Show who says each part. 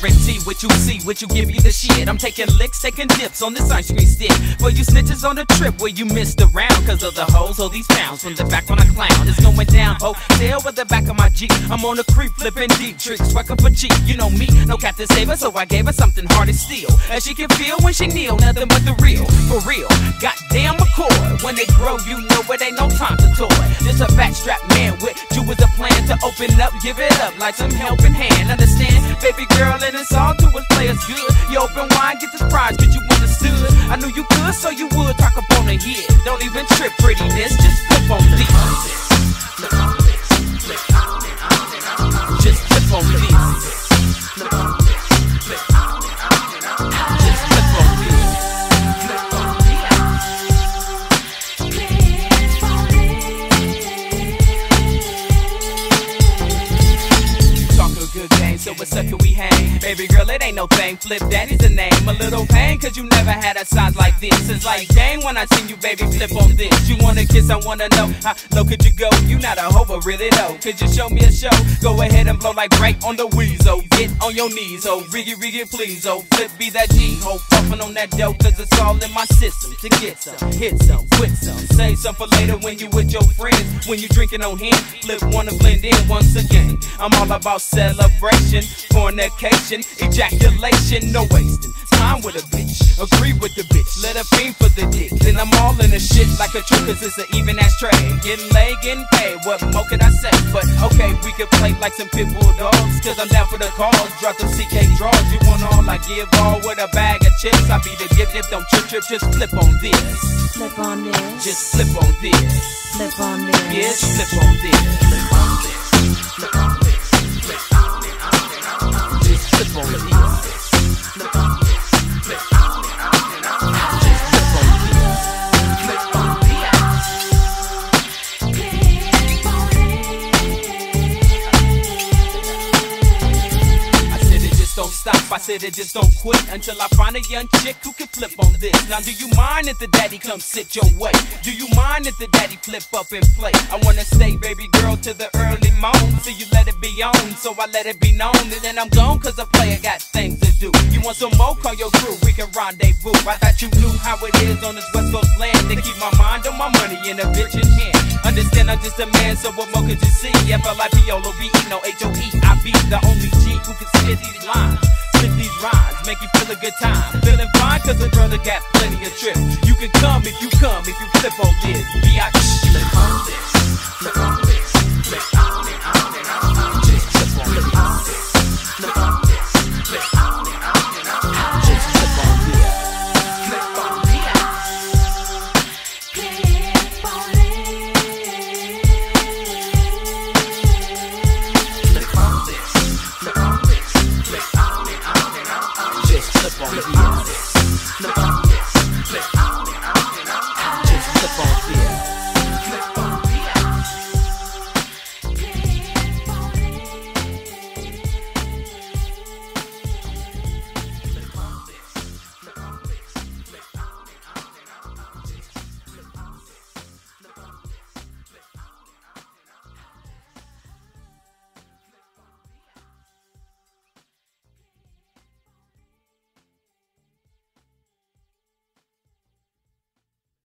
Speaker 1: guarantee what you see, what you give you the shit. I'm taking licks, taking dips on the sunscreen stick. For you snitches on the trip where you missed around, cause of the hoes, all these pounds from the back when I clown. It's going down, hotel with the back of my Jeep. I'm on a creep, flipping deep tricks, work up a cheek. You know me, no Captain Saver, so I gave her something hard as steel. And she can feel when she kneel, nothing but the real, for real. Like some helping hand. Understand, baby girl, and it's all to us players good. You open wide, get the prize, cause you understood. I knew you could, so you would talk up on the head. Don't even trip, prettiness, just so what's up, can we hang? Baby girl, it ain't no thing, Flip Daddy's the name. A little pain, cause you never had a size like this. It's like, dang, when I seen you, baby, flip on this. You wanna kiss, I wanna know how low could you go? You not a hoe, but really know. Could you show me a show? Go ahead and blow like right on the weasel. Get on your knees, oh, riggy, riggy, please, oh, flip be that G, ho, puffin' on that dope, cause it's all in my system. To get some, hit some, quit some, save some for later when you with your friends. When you drinking on him, flip wanna blend in once again. I'm all about celebration, fornication, ejaculation, no wasting. Time with a bitch, agree with the bitch, let her fiend for the dick. Then I'm all in the shit like a true, cause it's an even ass trade. Getting laid, getting paid, what more can I say? But okay, we can play like some pit bull dogs, cause I'm down for the cause. Drop them CK draws, you want all, I give all with a bag of chips. I be the gift, if don't trip, trip, just flip on this.
Speaker 2: Flip on this.
Speaker 1: Just flip on this.
Speaker 2: Flip on this.
Speaker 1: Yes, flip on this. Flip on I said it just don't quit until I find a young chick who can flip on this. Now, do you mind if the daddy comes sit your way? Do you mind if the daddy flip up and play? I wanna stay, baby girl, to the early morn. So you let it be on, so I let it be known. And then I'm gone, cause a player got things to do. You want some more? Call your crew, we can rendezvous. I thought you knew how it is on this West Coast land. To keep my mind on my money and a bitch in hand. Understand I'm just a man, so what more could you see? F-L-I-P-O-L-O-V-E, no H-O-E. I be the only G who can spit these lines rhymes make you feel a good time. Feeling fine cause a brother got plenty of trips. You can come if you come, if you flip on this. B.I.T. Flip on this, flip on this, flip on this.